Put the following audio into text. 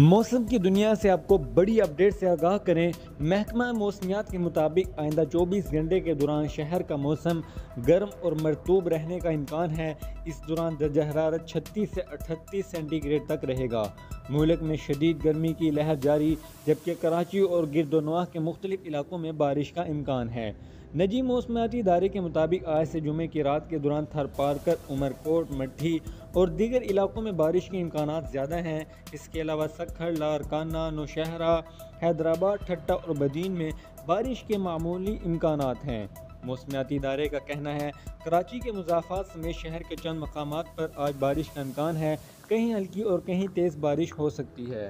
मौसम की दुनिया से आपको बड़ी अपडेट से आगाह करें। महकमा मौसमियात के मुताबिक आइंदा 24 घंटे के दौरान शहर का मौसम गर्म और मरतूब रहने का इम्कान है। इस दौरान दर्ज हरारत 36 से 38 सेंटीग्रेड तक रहेगा। मुल्क में शदीद गर्मी की लहर जारी, जबकि कराची और गिरदोनवा के मुख्तलिफ़ इलाकों में बारिश का इम्कान है। नजी मौसमियाती इदारे के मुताबिक आज से जुमे की रात के दौरान थर पारकर उमरकोट, मट्ठी और दीगर इलाकों में बारिश के इम्कान ज़्यादा हैं। इसके अलावा सखर, लारकाना, नौशहरा, हैदराबाद, ठट्टा और बदीन में बारिश के मामूली इम्कान हैं। मौसमियाती इदारे का कहना है, कराची के मुजाफात समेत शहर के चंद मकाम पर आज बारिश का इम्कान है। कहीं हल्की और कहीं तेज़ बारिश हो सकती है।